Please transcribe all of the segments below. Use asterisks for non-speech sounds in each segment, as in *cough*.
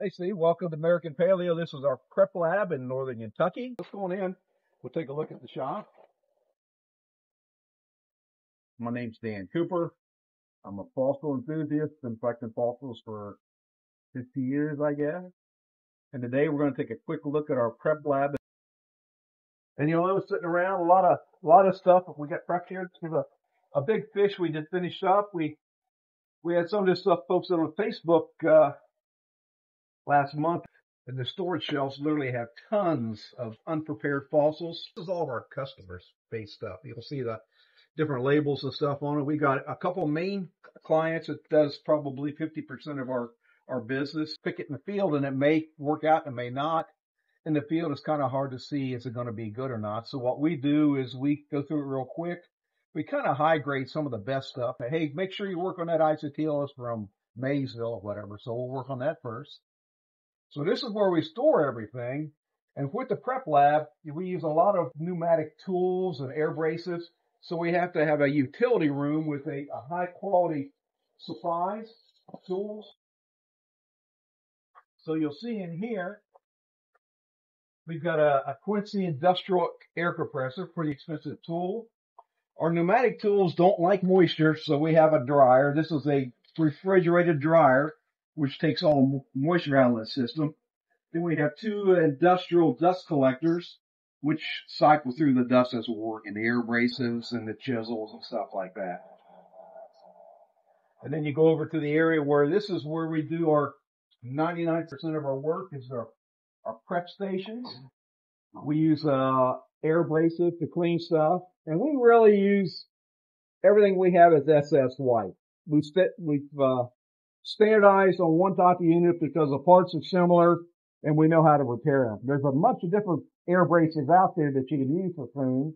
Hey Steve, welcome to American Paleo. This is our prep lab in northern Kentucky. Let's go on in. We'll take a look at the shop. My name's Dan Cooper. I'm a fossil enthusiast. Been collecting fossils for 50 years, I guess. And today we're going to take a quick look at our prep lab. And you know, I was sitting around a lot of a lot of stuff. We got prepped here. There's a a big fish we just finished up. We we had some of this stuff posted on Facebook uh, last month. And the storage shelves literally have tons of unprepared fossils. This is all of our customers based stuff. You'll see the different labels and stuff on it. We got a couple main clients that does probably 50% of our, our business. Pick it in the field and it may work out and it may not. In the field, it's kind of hard to see is it going to be good or not. So what we do is we go through it real quick. We kind of high grade some of the best stuff. Hey, make sure you work on that isotelus from Maysville or whatever. So we'll work on that first. So this is where we store everything. And with the prep lab, we use a lot of pneumatic tools and air braces. So we have to have a utility room with a, a high quality supplies, tools. So you'll see in here, we've got a, a Quincy industrial air compressor, pretty expensive tool. Our pneumatic tools don't like moisture, so we have a dryer. This is a refrigerated dryer which takes all moisture out of the system. Then we have two industrial dust collectors, which cycle through the dust as we work in the air abrasives and the chisels and stuff like that. And then you go over to the area where this is where we do our 99% of our work is our, our prep stations. We use, uh, air abrasive to clean stuff and we really use everything we have is SS white. We've, we've, uh, standardized on one type of unit because the parts are similar and we know how to repair them. There's a bunch of different air abrasives out there that you can use for foam.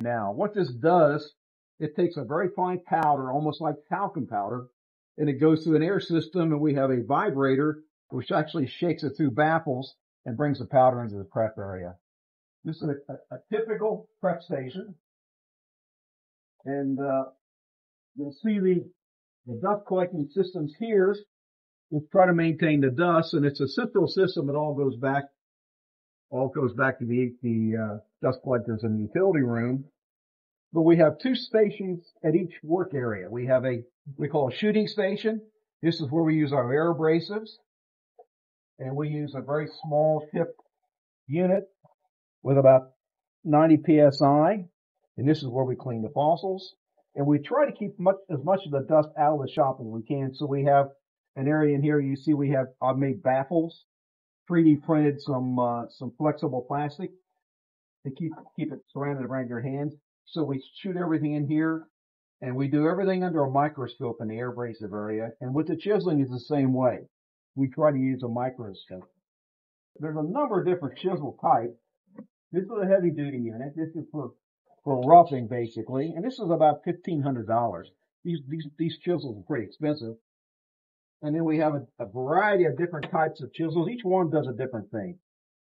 Now, what this does, it takes a very fine powder, almost like talcum powder, and it goes through an air system and we have a vibrator which actually shakes it through baffles and brings the powder into the prep area. This is a, a, a typical prep station. And, uh, you'll see the the dust collecting systems here is try to maintain the dust, and it's a central system. It all goes back, all goes back to the the uh, dust collectors in the utility room. But we have two stations at each work area. We have a we call a shooting station. This is where we use our air abrasives, and we use a very small tip unit with about 90 psi, and this is where we clean the fossils and we try to keep much as much of the dust out of the shop as we can. So we have an area in here. You see, we have I've made baffles, 3D printed some uh, some flexible plastic to keep keep it surrounded around your hands. So we shoot everything in here, and we do everything under a microscope in the air abrasive area. And with the chiseling, it's the same way. We try to use a microscope. There's a number of different chisel types. This is a heavy duty unit. This is for for roughing basically, and this is about fifteen hundred dollars. These these these chisels are pretty expensive. And then we have a, a, variety of different types of chisels. Each one does a different thing.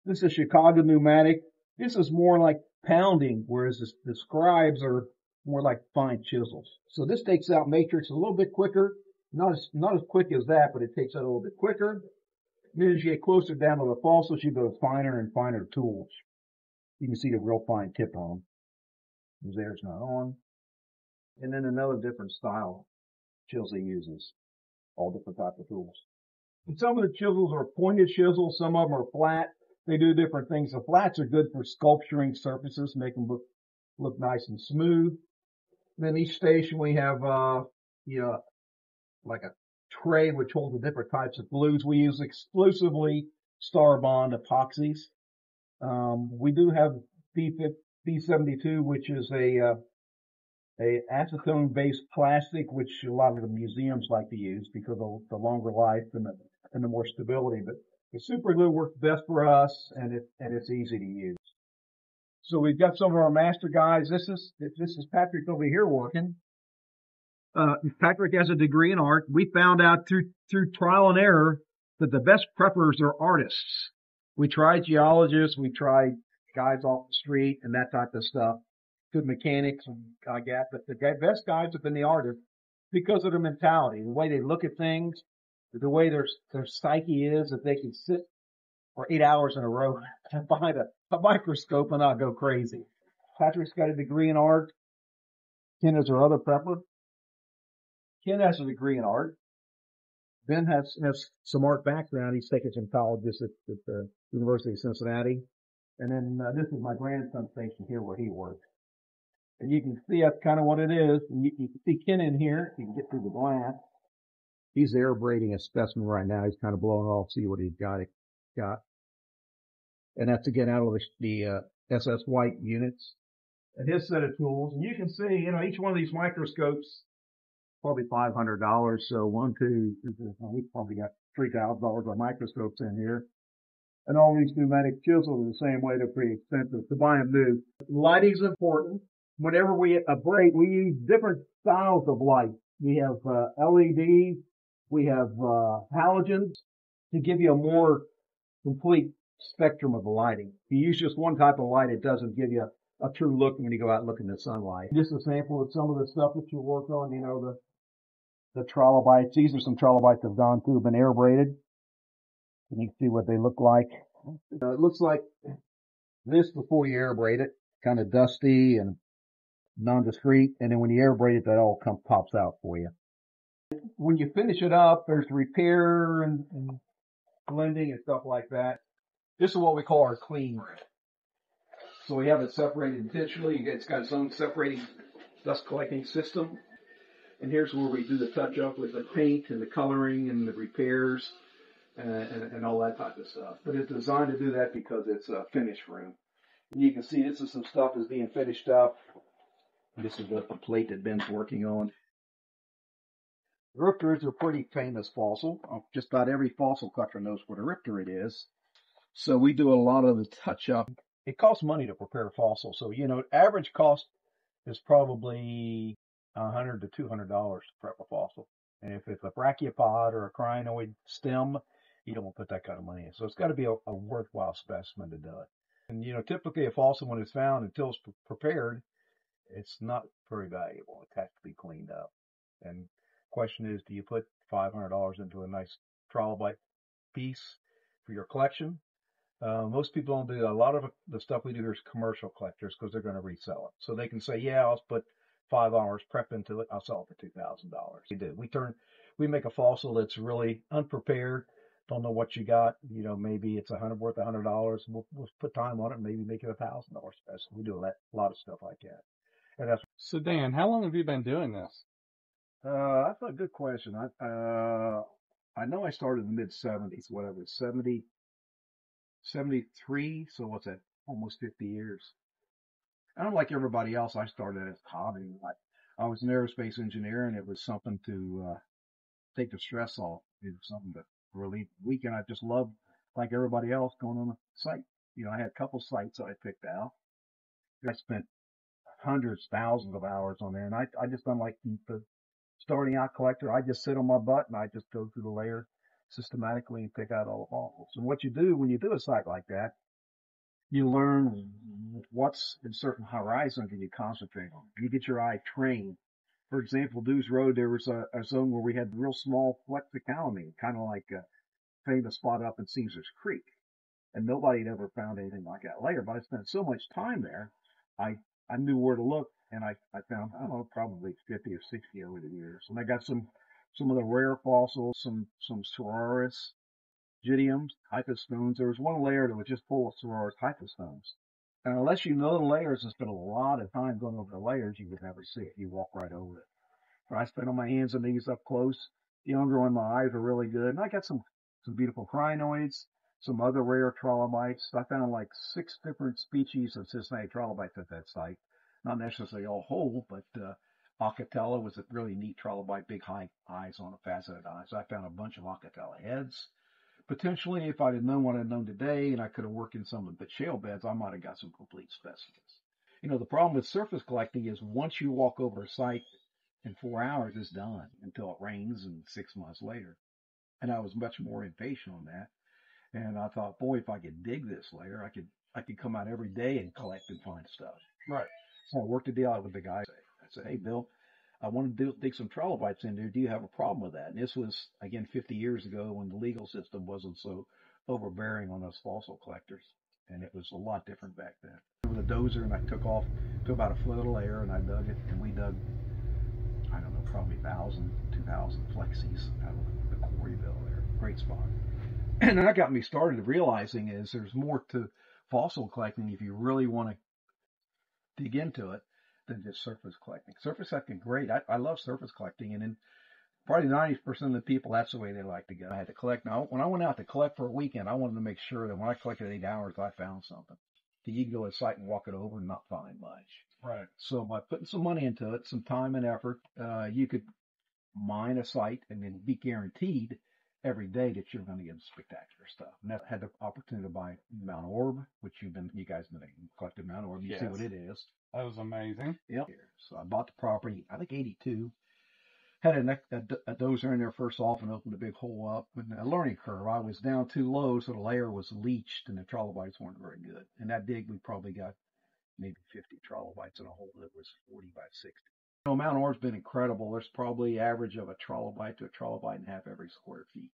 This is Chicago pneumatic. This is more like pounding, whereas the, the scribes are more like fine chisels. So this takes out matrix a little bit quicker. Not as, not as quick as that, but it takes out a little bit quicker. And then as you get closer down to the fossils, you go finer and finer tools. You can see the real fine tip on them there's not on. And then another different style chisel uses. All different type of tools. And some of the chisels are pointed chisels, some of them are flat. They do different things. The flats are good for sculpturing surfaces, make them look, look nice and smooth. Then each station we have, uh, you know, like a tray which holds the different types of glues. We use exclusively Starbond epoxies. Um, we do have B50, B72, which is a uh, a acetone based plastic, which a lot of the museums like to use because of the longer life and the, and the more stability. But the super glue works best for us and it, and it's easy to use. So we've got some of our master guys. This is, this is Patrick over here working. Uh, Patrick has a degree in art. We found out through, through trial and error that the best preppers are artists. We tried geologists. We tried guys off the street and that type of stuff. Good mechanics and I get, but the best guys have been the artists because of their mentality, the way they look at things. the way their their psyche is that they can sit for eight hours in a row *laughs* behind a, a microscope and not go crazy. Patrick's got a degree in art. Ken is our other prepper. Ken has a degree in art. Ben has has some art background. He's taken some colleges at, at the University of Cincinnati. And then uh, this is my grandson's station here where he works. And you can see that's kind of what it is. And you, you can see Ken in here. You can get through the glass. He's air braiding a specimen right now. He's kind of blowing off, see what he's got. got. And that's again out of the, the uh, SS White units. And his set of tools. And you can see, you know, each one of these microscopes, probably $500. So one, two, we probably got $3,000 of microscopes in here. And all these pneumatic chisels are the same way. They're pretty expensive to buy them new. Lighting's important. Whenever we abrade, we use different styles of light. We have uh, LEDs, we have uh, halogens to give you a more complete spectrum of the lighting. If you use just one type of light, it doesn't give you a true look when you go out and look in the sunlight. Just a sample of some of the stuff that you work on, you know, the the trilobites. These are some trilobites that have gone through, been air braided. And you can see what they look like. Uh, it looks like this before you air braid it, kind of dusty and nondescript. And then when you air braid it, that all comes, pops out for you. When you finish it up, there's repair and, and blending and stuff like that. This is what we call our clean. room. So we have it separated intentionally. It's got its own separating dust collecting system. And here's where we do the touch up with the paint and the coloring and the repairs and, and, all that type of stuff. But it's designed to do that because it's a finished room. And you can see this is some stuff that's being finished up. This is the, the plate that Ben's working on. Riptor is a pretty famous fossil. Uh, just about every fossil collector knows what a riptor is. So we do a lot of the touch up. It costs money to prepare a fossil. So, you know, average cost is probably a hundred to two hundred dollars to prep a fossil. And if it's a brachiopod or a crinoid stem, you don't want to put that kind of money in. So it's got to be a, a worthwhile specimen to do it. And you know, typically a fossil when it's found until it's prepared, it's not very valuable. It has to be cleaned up. And question is, do you put $500 into a nice trilobite piece for your collection? Uh, most people don't do a lot of the stuff we do here is commercial collectors because they're going to resell it. So they can say, yeah, I'll put five hours prep into it. I'll sell it for $2,000. We do. We turn, we make a fossil that's really unprepared. Don't know what you got. You know, maybe it's a hundred worth a hundred dollars. We'll, we'll put time on it. Maybe make it a thousand dollars special. We do a lot of stuff like that. And that's so. Dan, how long have you been doing this? Uh, that's a good question. I uh, I know I started in the mid '70s. Whatever, 70, 73. So what's that? Almost 50 years. I don't like everybody else. I started as a hobby. I, I was an aerospace engineer, and it was something to uh, take the stress off. It was something to relieve the weekend. I just loved, like everybody else, going on a site. You know, I had a couple sites I picked out. I spent hundreds, thousands of hours on there, and I I just unlike the starting out collector. I just sit on my butt and I just go through the layer systematically and pick out all the fossils. And what you do when you do a site like that, you learn what's in certain horizons and you concentrate on. You get your eye trained. For example, Dews Road, there was a, a zone where we had real small flexicalymene, kind of like a famous spot up in Caesar's Creek. And nobody had ever found anything like that later, but I spent so much time there, I, I knew where to look and I, I found, I don't know, probably 50 or 60 over the years. And I got some, some of the rare fossils, some, some Ceraurus, pygidiums, hypostomes. There was one layer that was just full of Ceraurus hypostomes. And unless you know the layers and spend a lot of time going over the layers, you would never see it. You walk right over it. But I spent on my hands and knees up close. The under on my eyes are really good. And I got some, some beautiful crinoids, some other rare trilobites. I found like six different species of Cincinnati trilobites at that site. Not necessarily all whole, but, uh, Achatella was a really neat trilobite, big high eyes on a faceted eyes. I found a bunch of Achatella heads potentially, if I'd have known what I'd known today and I could have worked in some of the shale beds, I might have got some complete specimens. You know, the problem with surface collecting is once you walk over a site in four hours, it's done until it rains and six months later. And I was much more impatient on that. And I thought, boy, if I could dig this layer, I could, I could come out every day and collect and find stuff. Right. So I worked a deal out with the guy. I said, Hey, Bill, I want to do, dig some trilobites in there. Do you have a problem with that? And this was, again, 50 years ago when the legal system wasn't so overbearing on us fossil collectors. And it was a lot different back then. With a dozer and I took off to about a foot of layer and I dug it and we dug, I don't know, probably 1,000, 2,000 flexies out of the quarryville there. Great spot. *clears throat* And that got me started realizing is there's more to fossil collecting if you really want to dig into it than just surface collecting. Surface collecting, great. I, I love surface collecting, and then probably 90% of the people, that's the way they like to go. I had to collect. Now, when I went out to collect for a weekend, I wanted to make sure that when I collected eight hours, I found something. You can go to a site and walk it over and not find much. Right. So by putting some money into it, some time and effort, uh, you could mine a site and then be guaranteed every day that you're going to get spectacular stuff. And I had the opportunity to buy Mount Orab, which you've been, you guys have been collecting Mount Orab. You yes. see what it is. That was amazing. Yep. So I bought the property, I think 82. Had a, a, a dozer in there first off and opened a big hole up. And a learning curve. I was down too low, so the layer was leached and the trilobites weren't very good. And that dig, we probably got maybe 50 trilobites in a hole that was 40 by 60. Know, Mount Orab's been incredible. There's probably average of a trilobite to a trilobite and a half every square feet.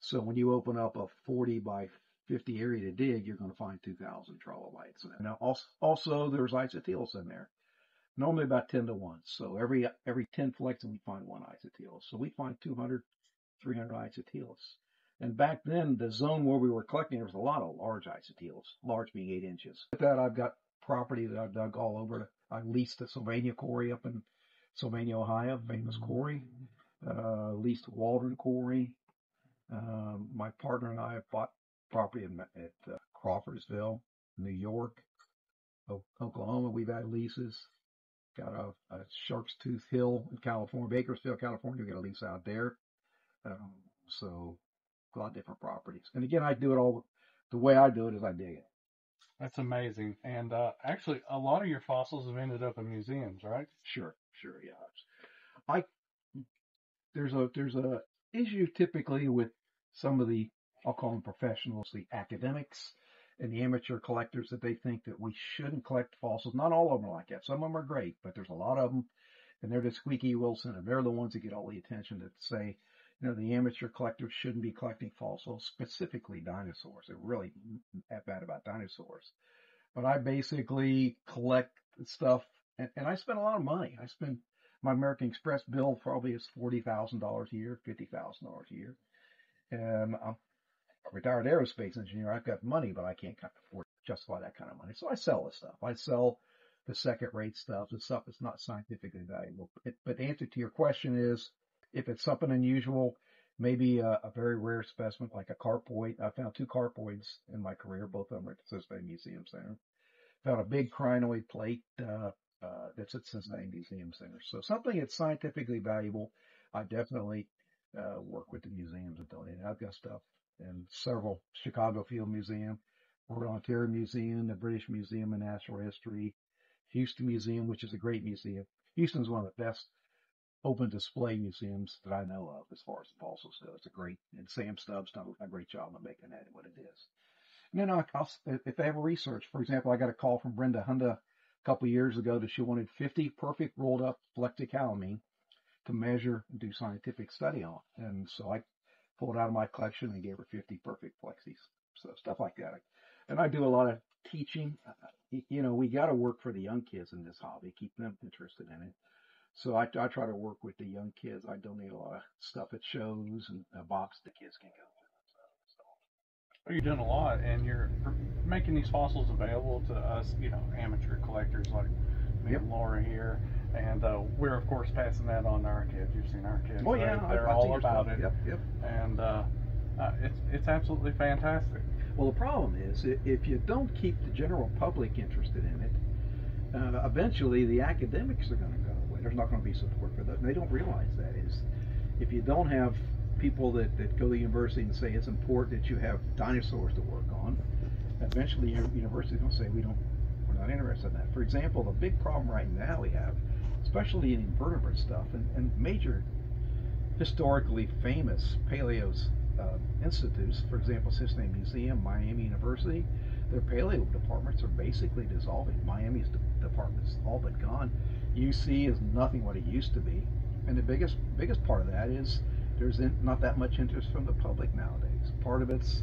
So when you open up a 40 by 50 area to dig, you're going to find 2,000 trilobites. Now also, also there's isotelus in there. Normally about 10 to 1. So every every 10 flexing we find one isotelus. So we find 200, 300 isotelus. And back then, the zone where we were collecting, there was a lot of large isotelus, large being 8 inches. With that, I've got property that I've dug all over. I leased the Sylvania Quarry up in Sylvania, Ohio, famous quarry. Uh, leased Waldron Quarry. Um, my partner and I have bought property in, at uh, Crawfordsville, New York, o- Oklahoma. We've had leases. Got a, a Shark's Tooth Hill in California, Bakersfield, California. We got a lease out there. Um, so a lot of different properties. And again, I do it all the way I do it is I dig it. That's amazing. And uh, actually, a lot of your fossils have ended up in museums, right? Sure, sure, yeah. I there's a there's a issue typically with some of the I'll call them professionals, the academics and the amateur collectors that they think that we shouldn't collect fossils. Not all of them are like that. Some of them are great, but there's a lot of them, and they're the squeaky Wilson, and they're the ones that get all the attention that say, you know, the amateur collectors shouldn't be collecting fossils, specifically dinosaurs. They're really bad about dinosaurs. But I basically collect stuff, and, and I spend a lot of money. I spend my American Express bill probably is forty thousand dollars a year, fifty thousand dollars a year, and I'm a retired aerospace engineer. I've got money, but I can't afford to justify that kind of money. So I sell the stuff. I sell the second rate stuff, the stuff that's not scientifically valuable. It, but the answer to your question is, if it's something unusual, maybe a, a, very rare specimen like a carpoid. I found two carpoids in my career, both of them at the Cincinnati Museum Center. Found a big crinoid plate uh, uh, that's at Cincinnati Museum Center. So something that's scientifically valuable, I definitely uh, work with the museums and donate. I've got stuff in several Chicago Field Museum, Royal Ontario Museum, the British Museum of Natural History, Houston Museum, which is a great museum. Houston's one of the best open display museums that I know of as far as the fossils go. It's a great, and Sam Stubbs done a great job of making that what it is. And then I'll, if they have a research, for example, I got a call from Brenda Hunda a couple years ago that she wanted 50 perfect rolled up flexicalymene to measure and do scientific study on. And so I pulled out of my collection and gave her 50 perfect flexies. So stuff like that. And I do a lot of teaching. Uh, you know, we got to work for the young kids in this hobby, keep them interested in it. So I, I try to work with the young kids. I donate a lot of stuff at shows and a box the kids can go through. You're doing a lot, and you're making these fossils available to us, you know, amateur collectors like me yep. and Laura here. And uh, we're of course passing that on to our kids. You've seen our kids. Oh right? yeah, they're all about it. Yep, yep. And uh, uh, it's it's absolutely fantastic. Well, the problem is if you don't keep the general public interested in it, uh, eventually the academics are going to. There's not going to be support for that. And they don't realize that is if you don't have people that, that go to the university and say it's important that you have dinosaurs to work on, eventually your university is going to say we don't, we're not interested in that. For example, the big problem right now we have, especially in invertebrate stuff and, and major historically famous paleo uh, institutes, for example, Cincinnati Museum, Miami University, their paleo departments are basically dissolving. Miami's de- department's all but gone. UC is nothing what it used to be, and the biggest biggest part of that is there's not that much interest from the public nowadays. Part of it's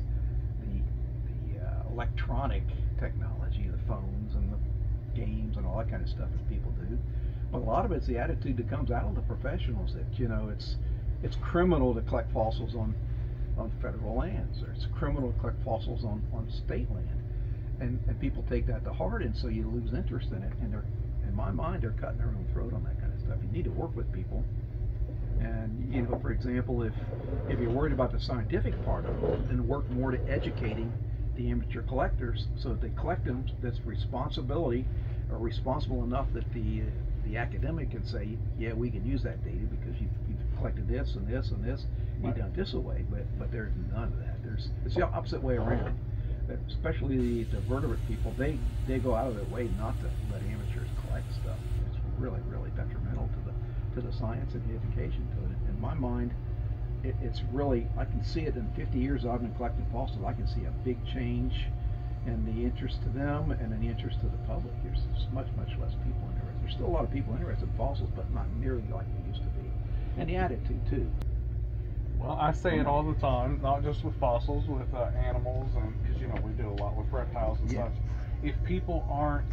the the uh, electronic technology, the phones and the games and all that kind of stuff that people do. But a lot of it's the attitude that comes out of the professionals that you know it's it's criminal to collect fossils on on federal lands or it's criminal to collect fossils on on state land, and and people take that to heart, and so you lose interest in it. And they're in my mind they're cutting their own throat on that kind of stuff. You need to work with people. And you know, for example, if if you're worried about the scientific part of it, then work more to educating the amateur collectors so that they collect them. That's responsibility, or responsible enough that the the academic can say, yeah, we can use that data because you've, you've collected this and this and this, and you've done this way. But but there's none of that. There's it's the opposite way around. Especially the, the vertebrate people, they they go out of their way not to let stuff. It's really really detrimental to the to the science and the education to it. In my mind, it, it's really I can see it in 50 years I've been collecting fossils. I can see a big change in the interest to them and in the interest to the public. There's much much less people interested. There's still a lot of people interested in fossils, but not nearly like they used to be. And the attitude too. Well, I say it all the time, not just with fossils, with uh, animals, and because you know we do a lot with reptiles and Yeah. such. If people aren't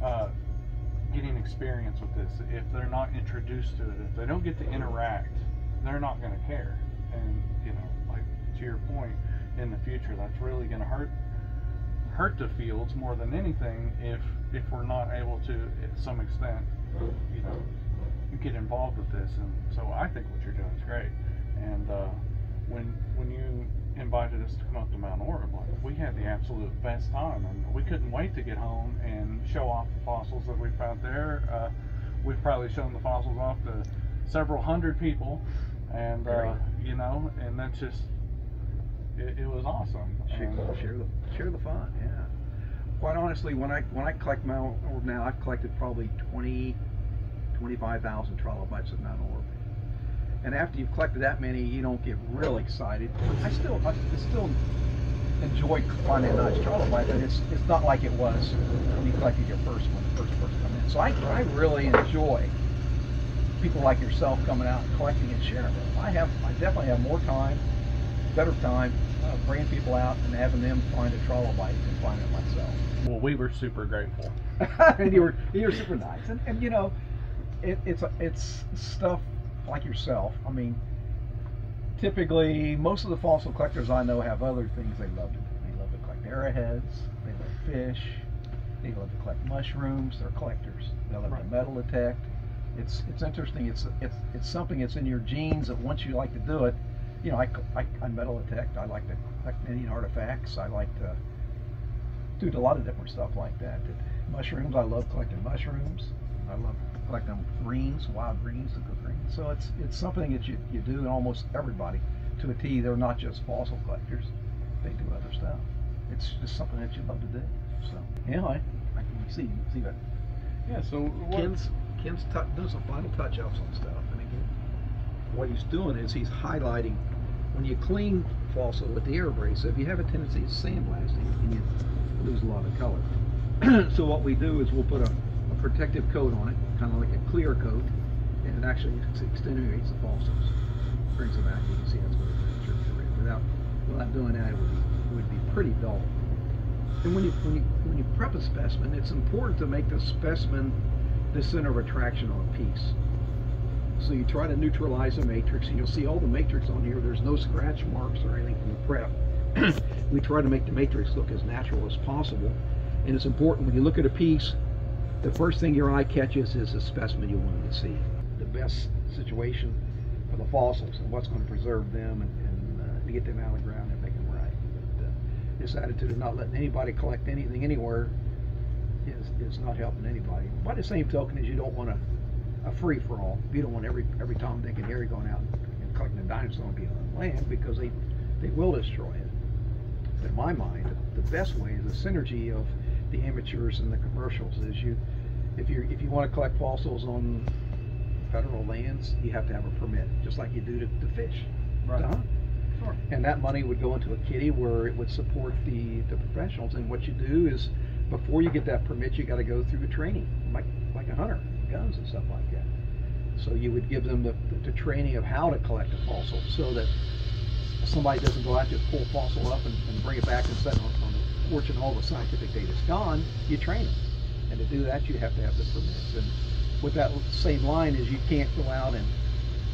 uh, getting experience with this, if they're not introduced to it, if they don't get to interact, they're not going to care. And you know, like to your point, in the future, that's really going to hurt hurt the fields more than anything if if we're not able to, at some extent, you know, get involved with this. And so I think what you're doing is great. And uh, when when you invited us to come up to Mount Orab, we had the absolute best time, and we couldn't wait to get home and show off the fossils that we found there. Uh, we've probably shown the fossils off to several hundred people, and uh, you know, and that's just it, it was awesome. Share, share the share the fun, yeah. Quite honestly, when I when I collect Mount Orab now, I've collected probably 20, 25,000 trilobites of Mount Orab. And after you've collected that many, you don't get real excited. I still I still enjoy finding a nice trilobite, but it's it's not like it was when you collected your first one, the first person come in. So I I really enjoy people like yourself coming out and collecting and sharing. I have I definitely have more time better time uh, bringing people out and having them find a trilobite than finding it myself. well, we were super grateful. *laughs* and you were you were super nice, and, and you know, it, it's it's stuff like yourself. I mean, typically most of the fossil collectors I know have other things they love to do. They love to collect arrowheads. They love fish. They love to collect mushrooms. They're collectors. They love to metal detect. It's it's interesting. It's it's it's something that's in your genes that once you like to do it, you know, I, I, I metal detect. I like to collect Indian artifacts. I like to do a lot of different stuff like that. That- Mushrooms, I love collecting mushrooms. I love collecting greens, wild greens, the good greens. So it's it's something that you, you do, and almost everybody to a T. They're not just fossil collectors; they do other stuff. It's just something that you love to do. So anyway, I, can see see that. Yeah. So Ken's Ken's tu- doing some final touch-ups on stuff, and again, what he's doing is he's highlighting. When you clean fossil with the air abrasive, you have a tendency of sandblasting, and you lose a lot of color. *clears throat* so what we do is we'll put a protective coat on it, kind of like a clear coat, and it actually extenuates the fossils, brings them back. You can see that's what it is. Without without doing that, it would be, it would be pretty dull. And when you when you when you prep a specimen, it's important to make the specimen the center of attraction on a piece. So you try to neutralize the matrix, and you'll see all the matrix on here. There's no scratch marks or anything from the prep. *clears throat* we try to make the matrix look as natural as possible, and it's important when you look at a piece. The first thing your eye catches is the specimen you wanted to see. The best situation for the fossils and what's going to preserve them and, and uh, to get them out of the ground and make them right. But, uh, this attitude of not letting anybody collect anything anywhere is, is not helping anybody. By the same token as you don't want a, a free for all. You don't want every every Tom, Dick, and Harry going out and collecting a dinosaur on land because they they will destroy it. But in my mind, the best way is a synergy of the amateurs and the commercials. Is you if you if you want to collect fossils on federal lands, you have to have a permit, just like you do to, to fish. Right. Hunt. Sure. And that money would go into a kitty where it would support the, the professionals. And what you do is, before you get that permit, you got to go through a training, like like a hunter. guns and stuff like that. So you would give them the, the training of how to collect a fossil so that somebody doesn't go out just pull a fossil up and, and bring it back and set it on, and all the scientific data's gone. You train them. And to do that, you have to have the permits. And with that same line is you can't go out and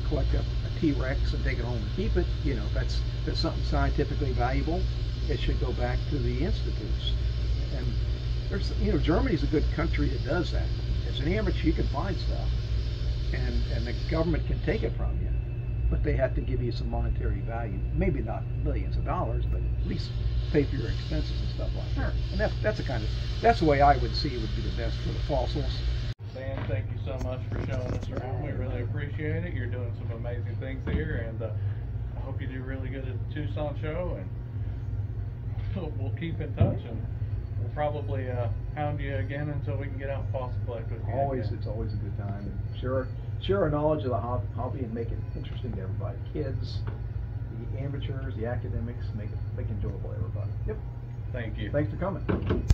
collect a, a T-Rex and take it home and keep it. You know, if that's, that's something scientifically valuable, it should go back to the institutes. And there's, you know, Germany's a good country that does that. As an amateur, you can find stuff, and and the government can take it from you, but they have to give you some monetary value. Maybe not millions of dollars, but at least pay for your expenses and stuff like that. And that's that's the kind of that's the way I would see it would be the best for the fossils. Dan, thank you so much for showing us around. We really appreciate it. You're doing some amazing things here, and uh, I hope you do really good at the Tucson show. And we'll keep in touch, and we'll probably uh, hound you again until we can get out and fossil collect with you. Always, again. it's always a good time. And share share our knowledge of the hob- hobby and make it interesting to everybody. Kids, the amateurs, the academics, make it make it enjoyable everybody. Yep. Thank you. Thanks for coming.